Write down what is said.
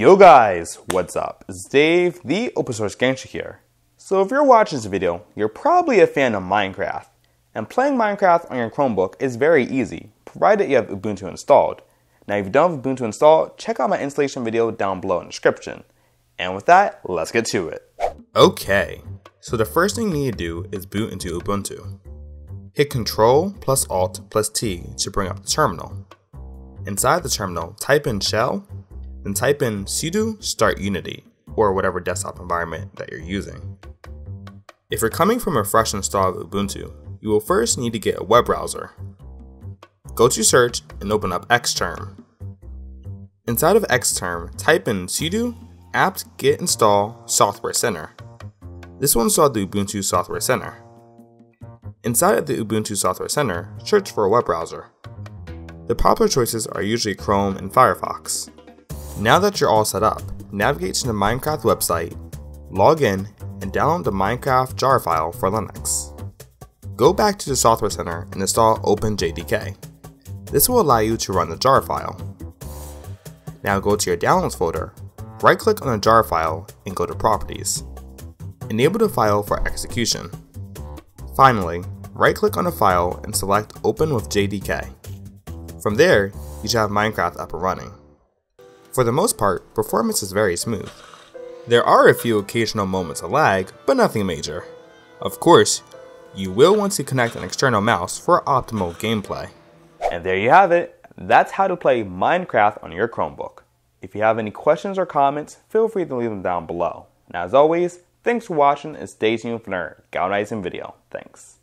Yo guys, what's up? It's Dave, the open source gangster here. So if you're watching this video, you're probably a fan of Minecraft. And playing Minecraft on your Chromebook is very easy, provided you have Ubuntu installed. Now if you don't have Ubuntu installed, check out my installation video down below in the description. And with that, let's get to it. Okay, so the first thing you need to do is boot into Ubuntu. Hit Ctrl plus Alt plus T to bring up the terminal. Inside the terminal, type in shell then type in sudo start unity or whatever desktop environment that you're using. If you're coming from a fresh install of Ubuntu, you will first need to get a web browser. Go to search and open up Xterm. Inside of Xterm, type in sudo apt get install software center. This will install the Ubuntu Software Center. Inside of the Ubuntu Software Center, search for a web browser. The popular choices are usually Chrome and Firefox. Now that you're all set up, navigate to the Minecraft website, log in, and download the Minecraft jar file for Linux. Go back to the Software Center and install OpenJDK. This will allow you to run the jar file. Now go to your Downloads folder, right click on the jar file and go to Properties. Enable the file for execution. Finally, right click on the file and select Open with JDK. From there, you should have Minecraft up and running. For the most part, performance is very smooth. There are a few occasional moments of lag, but nothing major. Of course, you will want to connect an external mouse for optimal gameplay. And there you have it. That's how to play Minecraft on your Chromebook. If you have any questions or comments, feel free to leave them down below. And as always, thanks for watching and stay tuned for another galvanizing video. Thanks.